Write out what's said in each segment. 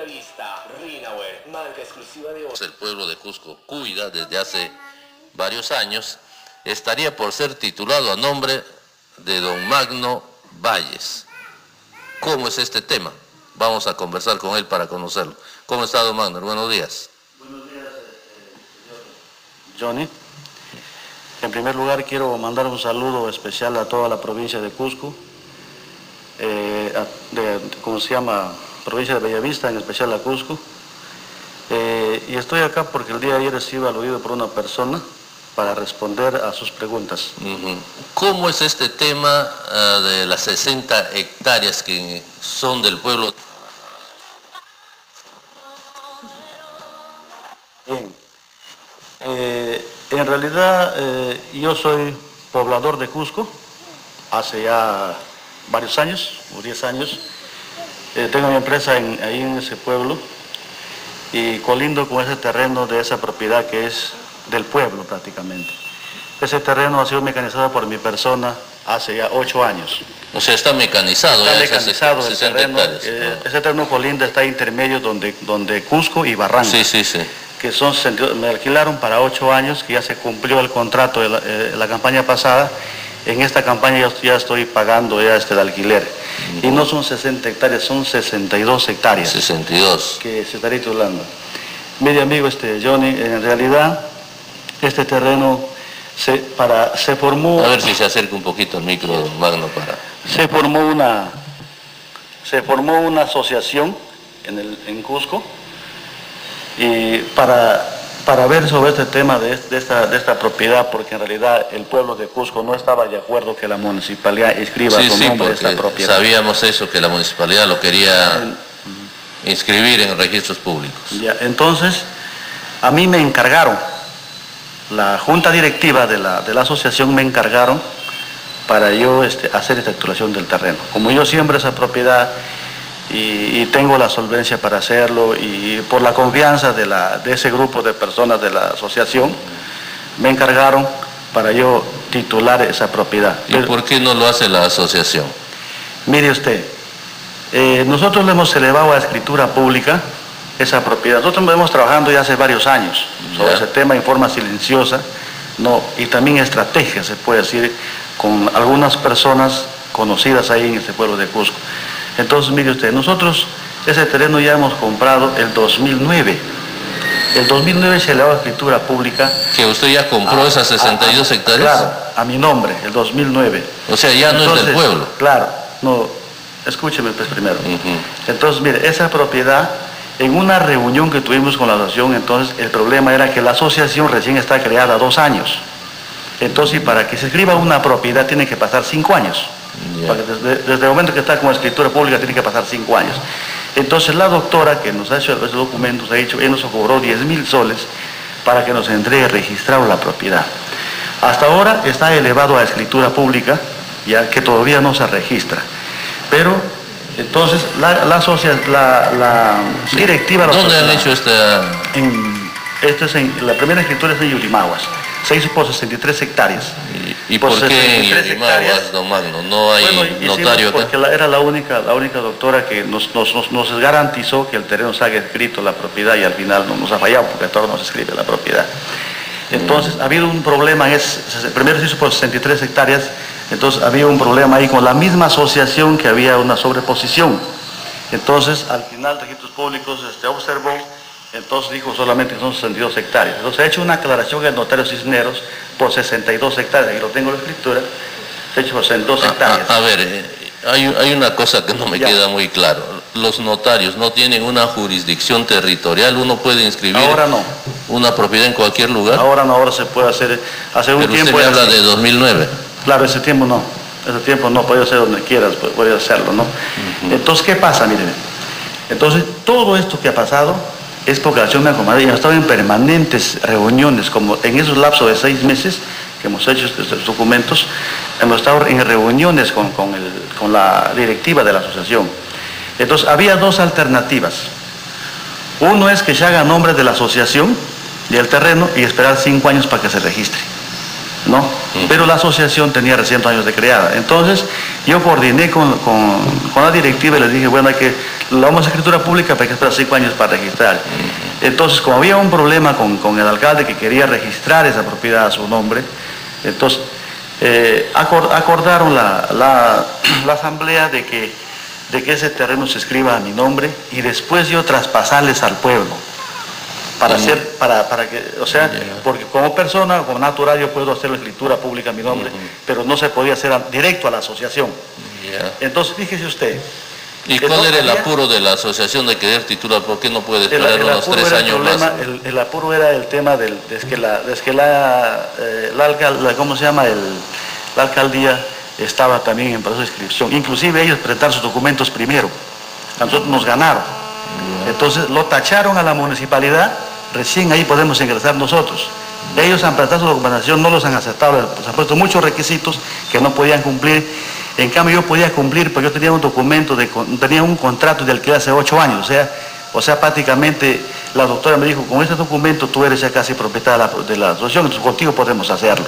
Bellavista, Rinauer, marca exclusiva de el pueblo de Cusco cuida desde hace varios años, estaría por ser titulado a nombre de don Magno Valles. ¿Cómo es este tema? Vamos a conversar con él para conocerlo. ¿Cómo está don Magno? Buenos días. Buenos días, Johnny. En primer lugar quiero mandar un saludo especial a toda la provincia de Cusco, eh, de, ¿cómo se llama? Provincia de Bellavista, en especial a Cusco. Eh, y estoy acá porque el día de ayer he sido aludido por una persona para responder a sus preguntas. ¿Cómo es este tema ah, de las 60 hectáreas que son del pueblo? Bien. Eh, en realidad eh, yo soy poblador de Cusco hace ya varios años, o 10 años. Eh, tengo mi empresa ahí en ese pueblo y colindo con ese terreno de esa propiedad que es del pueblo prácticamente. Ese terreno ha sido mecanizado por mi persona hace ya ocho años. O sea, está mecanizado. Está mecanizado el terreno. Eh, ese terreno colinda está intermedio donde, donde Cusco y Barranca. Sí, sí, sí. Que son, me alquilaron para ocho años, que ya se cumplió el contrato de la, eh, campaña pasada. En esta campaña yo ya estoy pagando ya este de alquiler. Y no son 60 hectáreas, son 62 hectáreas. 62. Que se está titulando. Medio amigo este Johnny, en realidad este terreno se, para, se formó... A ver si se acerca un poquito el micro, Magno, para... Se formó una, se formó una asociación en, el, en Cusco y para, para ver sobre este tema de, esta, de esta propiedad, porque en realidad el pueblo de Cusco no estaba de acuerdo que la municipalidad inscriba su nombre de esta propiedad. Sabíamos eso, que la municipalidad lo quería inscribir en registros públicos. Ya, entonces, a mí me encargaron la junta directiva de la, asociación me encargaron para yo este, hacer esta titulación del terreno. Como yo siembro esa propiedad y, tengo la solvencia para hacerlo y por la confianza de, ese grupo de personas de la asociación, me encargaron para yo titular esa propiedad. ¿Y por qué no lo hace la asociación? Mire usted, eh, nosotros le hemos elevado a escritura pública esa propiedad. Nosotros hemos trabajando ya hace varios años sobre ese tema en forma silenciosa no, y también estrategia, se puede decir, con algunas personas conocidas ahí en este pueblo de Cusco. Entonces, mire usted, nosotros ese terreno ya hemos comprado el 2009. El 2009 se le dado escritura pública. ¿Que usted ya compró esas 62 hectáreas? Claro, a mi nombre, el 2009. O sea, ya no es del pueblo. Claro, no, escúcheme pues primero. Entonces, mire, esa propiedad en una reunión que tuvimos con la asociación, entonces el problema era que la asociación recién está creada dos años. Entonces, para que se escriba una propiedad tiene que pasar cinco años. Desde, el momento que está como escritura pública tiene que pasar cinco años. Entonces la doctora que nos ha hecho esos documentos ha dicho, él nos cobró 10 mil soles para que nos entregue registrado la propiedad. Hasta ahora está elevado a escritura pública, ya que todavía no se registra. Pero entonces, la, la, la, directiva... ¿Dónde han hecho esta...? En, esto es en, la primera escritura es en Yulimaguas. Se hizo por 63 hectáreas. ¿Y, por, qué en Magno? ¿No hay notario Porque era la única, la única doctora que nos, nos, garantizó que el terreno se haga escrito la propiedad y al final no nos ha fallado porque todo no se escribe la propiedad. Entonces, ha habido un problema, es, primero se hizo por 63 hectáreas, entonces había un problema ahí con la misma asociación que había una sobreposición. Entonces, al final, Registros Públicos este, observó, entonces dijo solamente que son 62 hectáreas. Entonces, ha hecho una aclaración en notario Cisneros por 62 hectáreas, y lo tengo en la escritura, se ha hecho por 62 hectáreas. A, ver, eh, hay, una cosa que no me queda muy claro. Los notarios no tienen una jurisdicción territorial, uno puede inscribir ahora no. una propiedad en cualquier lugar. Ahora no, ahora se puede hacer, hace un Pero tiempo... Usted me habla de 2009. Claro, ese tiempo no. Ese tiempo no, puede ser donde quieras, puede hacerlo, ¿no? Entonces, ¿qué pasa? Miren, entonces, todo esto que ha pasado es porque la acción de comadre ha estado en permanentes reuniones, como en esos lapsos de seis meses que hemos hecho estos documentos, hemos estado en reuniones con, con la directiva de la asociación. Entonces, había dos alternativas. Uno es que se haga nombre de la asociación y el terreno y esperar cinco años para que se registre. ¿no? Pero la asociación tenía recién años de creada. Entonces, yo coordiné con, la directiva y les dije, bueno, hay que, Lo vamos a escritura pública, pero hay que esperar cinco años para registrar. Entonces, como había un problema con, con el alcalde que quería registrar esa propiedad a su nombre, entonces eh, acor- acordaron la, la- la asamblea de que, de que ese terreno se escriba a mi nombre y después yo traspasarles al pueblo. Para ¿Cómo? hacer, para, para que, o sea, porque como persona, como natural, yo puedo hacer la escritura pública a mi nombre, pero no se podía hacer a- directo a la asociación. Entonces, fíjese usted, ¿Y cuál era el apuro de la asociación de querer titular? ¿Por qué no puede esperar el unos tres era el años problema, más? el, el apuro era el tema del, de que la, de que la, eh, la alcal- la- ¿cómo se llama? El, la alcaldía estaba también en proceso de inscripción. Inclusive ellos presentaron sus documentos primero. A nosotros nos ganaron. Entonces lo tacharon a la municipalidad, recién ahí podemos ingresar nosotros. Ellos han prestado su documentación, no los han aceptado, les han puesto muchos requisitos que no podían cumplir. En cambio yo podía cumplir porque yo tenía un documento, tenía un contrato de alquiler hace ocho años. O sea, o sea, prácticamente la doctora me dijo, con este documento tú eres ya casi propietaria de la, asociación, entonces contigo podemos hacerlo.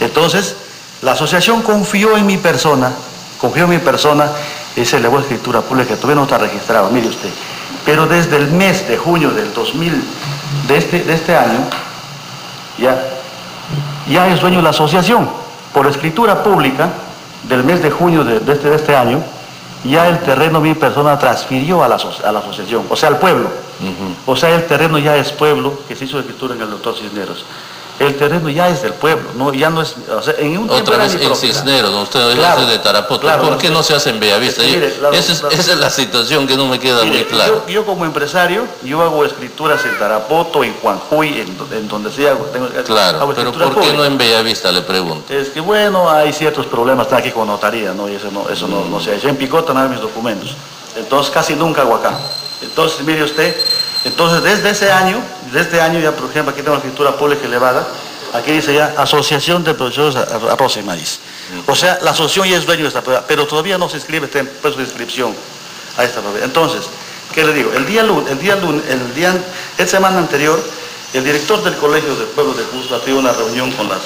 Entonces, la asociación confió en mi persona, confió en mi persona y se elevó a escritura pública, todavía no está registrado, mire usted. Pero desde el mes de junio del 2000, de este, de este año, ya, ya es dueño de la asociación. Por escritura pública, del mes de junio de, de este, de este año, ya el terreno mi persona transfirió a la, a la asociación, o sea, al pueblo. O sea, el terreno ya es pueblo, que se hizo escritura en el doctor Cisneros. El terreno ya es del pueblo, no, ya no es, o sea, en un Otra vez en. Cisneros, usted Claro, de Tarapoto. claro, ¿Por qué no se hace en Bellavista? Es que, mire, la- esa, es, la- esa es la situación que no me queda muy clara. yo, yo como empresario, yo hago escrituras en Tarapoto, en Juanjuy, en, en donde sea, tengo, Claro, hago pero ¿por qué no en Bellavista, le pregunto? Es que bueno, hay ciertos problemas, están aquí con notaría, ¿no? Y eso no, eso no, no se ha hecho. En Picota hay mis documentos. Entonces casi nunca hago acá. Entonces, mire usted, entonces desde ese año, desde este año ya, por ejemplo, aquí tengo la escritura pública elevada, aquí dice ya Asociación de Productores Arroz y Maíz. O sea, la asociación ya es dueño de esta propiedad, pero todavía no se inscribe, está en proceso de inscripción a esta propiedad. Entonces, ¿qué le digo? El día lunes, el día lunes, el día, esta semana anterior, el director del Colegio del Pueblo de Cusco tenido una reunión con las,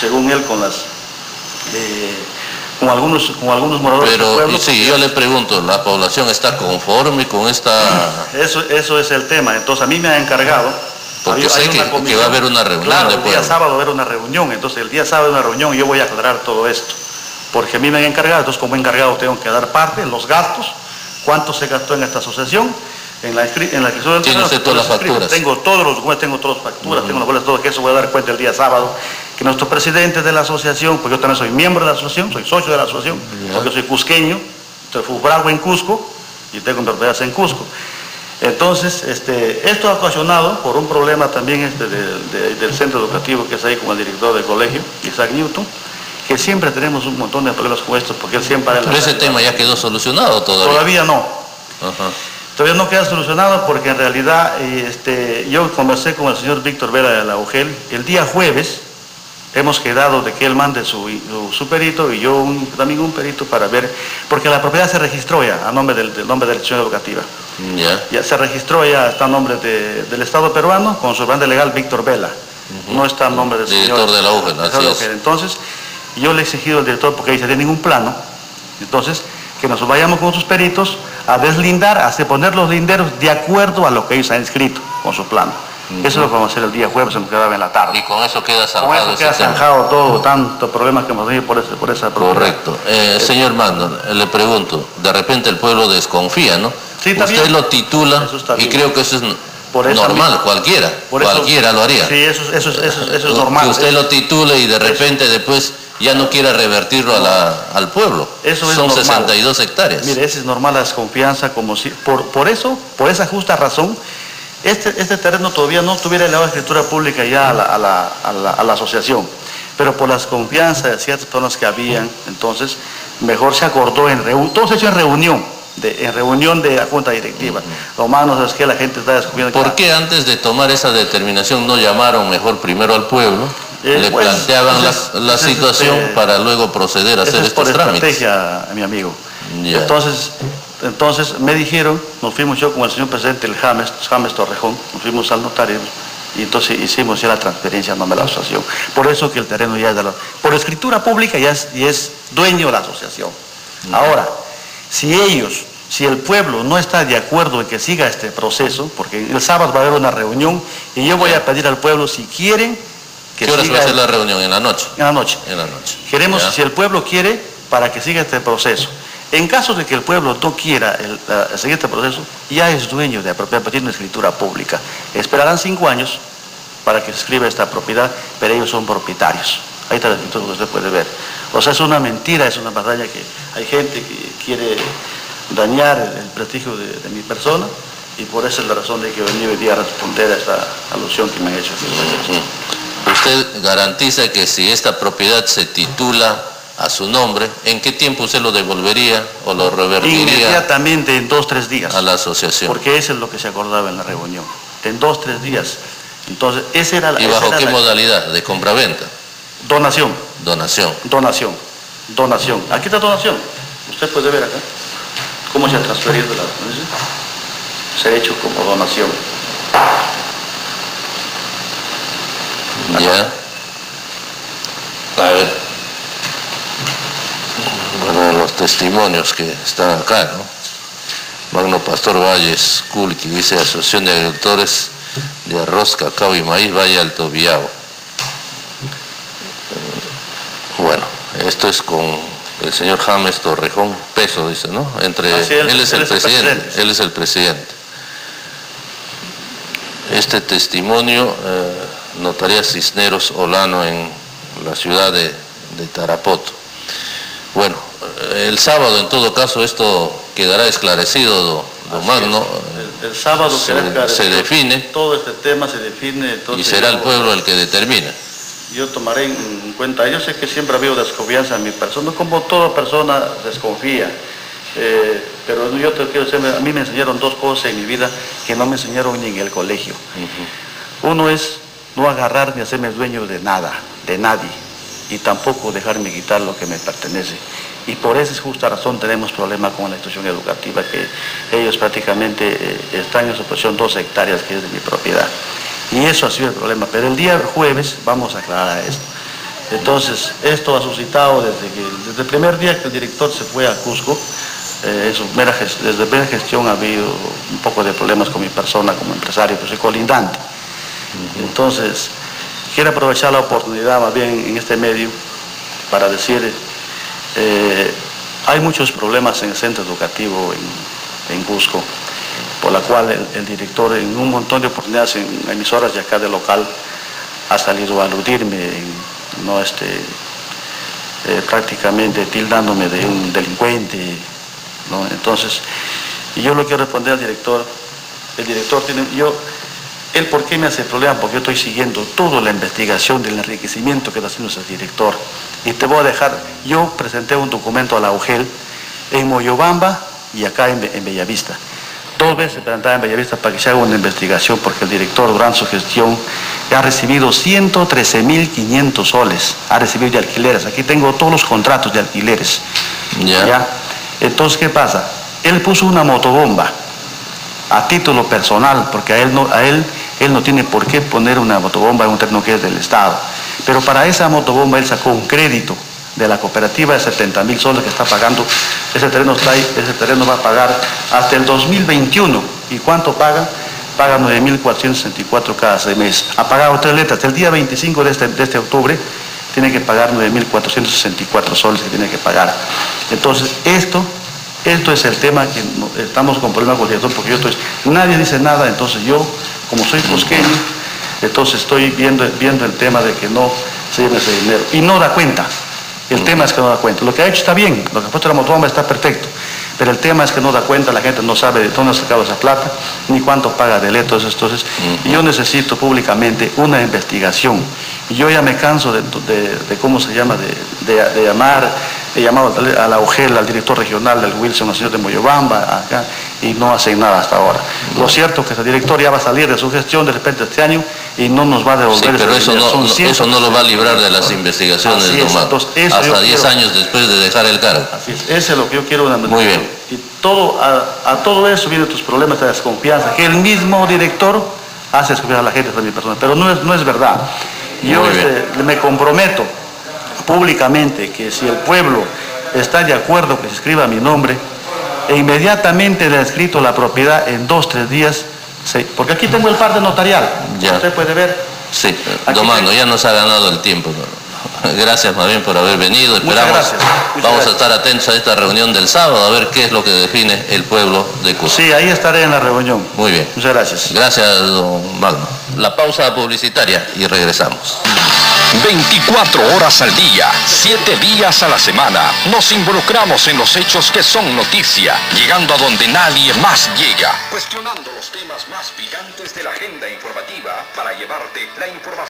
según él, con las, eh, con algunos, con algunos moradores del Pero pueblo. y sí, yo le pregunto, ¿la población está conforme con esta...? Eso, eso es el tema. Entonces a mí me ha encargado. Porque hay- sé hay que- va a haber una reunión Claro, el día pueblo. sábado va a haber una reunión. Entonces el día sábado una reunión yo voy a aclarar todo esto. Porque a mí me han encargado. Entonces como encargado tengo que dar parte, los gastos, cuánto se gastó en esta asociación. En la, en la inscripción del Tiene usted todas las facturas. Tengo todos los tengo todas las facturas, tengo las bolas, todo que eso voy a dar cuenta el día sábado. Que nuestro presidente de la asociación, pues yo también soy miembro de la asociación, soy socio de la asociación, porque soy cusqueño, soy fubragua en Cusco y tengo propiedades en Cusco. Entonces, este, esto ha ocasionado por un problema también este del- de- del centro educativo que es ahí con el director del colegio, Isaac Newton, que siempre tenemos un montón de problemas como estos, porque él siempre... Pero ese tema ya quedó solucionado todavía. Todavía no. Todavía no queda solucionado porque en realidad este, yo conversé con el señor Víctor Vera de la UGEL. El día jueves hemos quedado de que él mande su, su- su perito y yo un- también un perito para ver, porque la propiedad se registró ya a nombre del, del nombre de la institución educativa. Ya. Ya se registró, ya está a nombre de- del Estado peruano con su banda legal Víctor Vela. No está a nombre del Director señor. de la así es. UGEL. Entonces, yo le he exigido al director, porque se tiene ningún plano, entonces, que nos vayamos con sus peritos a deslindar, a poner los linderos de acuerdo a lo que ellos han escrito con su plano. Eso es lo vamos a hacer el día jueves, se nos quedaba en la tarde. Y con eso queda Con zanjado eso ese queda zanjado todo, tantos problemas que hemos tenido por, ese, por esa propiedad. Correcto. Eh, señor Mando, le pregunto, de repente el pueblo desconfía, ¿no? Sí, Usted bien. lo titula Eso y creo que eso es Por eso normal, cualquiera, Por eso- cualquiera lo haría. Sí, eso, es- eso, es- eso, es- eso es Que normal. usted Eso- lo titule y de repente después ya no quiera revertirlo a la- al pueblo. Eso es Son normal. 62 hectáreas. Mire, esa es normal la desconfianza, como si, por, por eso, por esa justa razón, este, este terreno todavía no tuviera elevada escritura pública ya a la, a la- a la- a la asociación, pero por la desconfianza de ciertas personas que habían, entonces, mejor se acordó en reunión, todo se hecho en reunión, de, en reunión de la junta directiva. Lo malo es que la gente está desconfiando. ¿Por qué antes de tomar esa determinación no llamaron mejor primero al pueblo? Eh, le pues, planteaban la, la ese es, situación este, para luego proceder a hacer es por estos trámites. estrategia, mi amigo. Entonces, entonces me dijeron, nos fuimos yo con el señor presidente, el James, James Torrejón, nos fuimos al notario y entonces hicimos ya la transferencia a nombre de la asociación. Por eso que el terreno ya es de la... Por escritura pública ya es, dueño de la asociación. Ahora, si ellos si el pueblo no está de acuerdo en que siga este proceso, porque el sábado va a haber una reunión y yo voy a pedir al pueblo si quieren que ¿Qué horas va a ser la reunión? ¿En la noche? en la noche. En la noche. Queremos, Ya. si el pueblo quiere, para que siga este proceso. En caso de que el pueblo no quiera el- seguir este proceso, ya es dueño de la propiedad, pero tiene una escritura pública. Esperarán cinco años para que se escriba esta propiedad, pero ellos son propietarios. Ahí está la escritura que usted puede ver. O sea, es una mentira, es una batalla que hay gente que quiere dañar el, prestigio de, mi persona y por esa es la razón de que venido hoy día a responder a esta alusión que me han hecho. Usted garantiza que si esta propiedad se titula a su nombre, ¿en qué tiempo usted lo devolvería o lo revertiría Inmediatamente en dos, tres días. a la asociación? Porque eso es lo que se acordaba en la reunión. En dos, tres días. Entonces, esa era la, ¿Y bajo qué la- modalidad? ¿De compraventa? donación, ¿Donación? donación, donación. Aquí está donación. Usted puede ver acá cómo se ha transferido la. Se ha hecho como donación. ¿Ya? A ver. Testimonios que están acá, ¿no? Magno Pastor Valles, Culqui, dice Asociación de Agricultores de Arroz, Cacao y Maíz, Valle Alto Viao. Bueno, esto es con el señor James Torrejón Peso, dice, ¿no? Entre, él es él el es el presidente, presidente. él es el presidente. Este testimonio, eh, notaría Cisneros Olano en la ciudad de, de Tarapoto. Bueno, el sábado en todo caso esto quedará esclarecido, do- don Magno. El, el sábado se- será esclarecido. se define. Todo este tema se define. y será el pueblo el que determine. Yo tomaré en cuenta, yo sé que siempre ha habido desconfianza en mi persona, como toda persona desconfía, Eh, pero yo te quiero decir, a mí me enseñaron dos cosas en mi vida que no me enseñaron ni en el colegio. Uno es no agarrar ni hacerme dueño de nada, de nadie, y tampoco dejarme quitar lo que me pertenece. Y por esa es justa razón tenemos problemas con la institución educativa, que ellos prácticamente eh, están en su posición dos hectáreas que es de mi propiedad. Y eso ha sido el problema. Pero el día jueves vamos a aclarar esto. Entonces, esto ha suscitado desde, que, desde el primer día que el director se fue a Cusco, eh, su ges- desde la primera gestión ha habido un poco de problemas con mi persona como empresario, pues soy colindante. Entonces, quiero aprovechar la oportunidad más bien en este medio para decir, eh, hay muchos problemas en el centro educativo en, en Cusco, por la cual el, director en un montón de oportunidades en emisoras de acá del local ha salido a aludirme, no este, eh, prácticamente tildándome de un delincuente, ¿no? Entonces, y yo lo quiero responder al director, el director tiene, yo, por qué me hace problema, porque yo estoy siguiendo toda la investigación del enriquecimiento que está haciendo ese director. Y te voy a dejar, yo presenté un documento a la UGEL en Moyobamba y acá en, en Bellavista. Dos veces presentaba en Bellavista para que se haga una investigación, porque el director durante su gestión ha recibido 113.500 soles, ha recibido de alquileres. Aquí tengo todos los contratos de alquileres. Ya. Entonces, ¿qué pasa? Él puso una motobomba a título personal, porque a él no, a él, él no tiene por qué poner una motobomba en un terreno que es del Estado. Pero para esa motobomba él sacó un crédito de la cooperativa de 70 mil soles que está pagando. Ese terreno, está ese terreno va a pagar hasta el 2021. ¿Y cuánto paga? Paga 9.464 cada seis meses. Ha pagado tres letras. El día 25 de este, de este octubre tiene que pagar 9.464 soles que tiene que pagar. Entonces, esto, esto es el tema que estamos con problemas con el director, porque yo estoy, nadie dice nada, entonces yo, como soy cusqueño, entonces estoy viendo, viendo el tema de que no se lleve ese dinero. Y no da cuenta. El tema es que no da cuenta. Lo que ha hecho está bien, lo que ha puesto la motobomba está perfecto. Pero el tema es que no da cuenta, la gente no sabe de dónde ha sacado esa plata, ni cuánto paga de letos. Entonces, y yo necesito públicamente una investigación. Yo ya me canso de, de- de cómo se llama, de- de llamar, he llamado a la UGEL, al director regional del Wilson, al señor de Moyobamba, acá, y no hacen nada hasta ahora. Lo cierto es que ese director ya va a salir de su gestión de repente este año y no nos va a Sí, devolver ese pero eso no, eso no lo va a librar de las investigaciones, Así es, entonces, eso Hasta 10 quiero- años después de dejar el cargo. Así es, ese es lo que yo quiero Muy bien. Y todo, a, a todo eso vienen tus problemas de desconfianza, que el mismo director hace desconfiar a la gente de mi persona, pero no es, no es verdad. Yo este, me comprometo públicamente que si el pueblo está de acuerdo que se escriba mi nombre, e inmediatamente le ha escrito la propiedad en dos, tres días, se- porque aquí tengo el parte notarial, Ya. usted puede ver. Sí, Aquí tengo- ya nos ha ganado el tiempo. Gracias más bien por haber venido. Esperamos, gracias, muchas vamos gracias. a estar atentos a esta reunión del sábado a ver qué es lo que define el pueblo de Cusco. Sí, ahí estaré en la reunión. Muy bien. Muchas gracias. Gracias, don Magno. La pausa publicitaria y regresamos. 24 horas al día, 7 días a la semana. Nos involucramos en los hechos que son noticia, llegando a donde nadie más llega. Cuestionando los temas más picantes de la agenda informativa para llevarte la información.